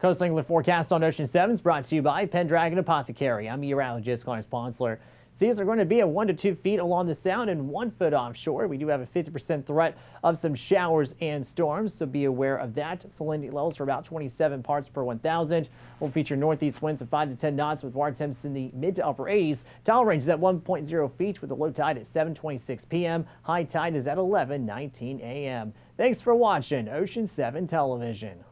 Coastal Angler forecast on Ocean 7 is brought to you by Pendragon Apothecary. I'm meteorologist Clarence Ponsler. Seas are going to be at 1 to 2 feet along the sound and 1 foot offshore. We do have a 50% threat of some showers and storms, so be aware of that. Salinity levels are about 27 parts per 1,000. We'll feature northeast winds of 5 to 10 knots with water temps in the mid to upper 80s. Tidal range is at 1.0 feet with a low tide at 7.26 p.m. High tide is at 11.19 a.m. Thanks for watching Ocean 7 Television.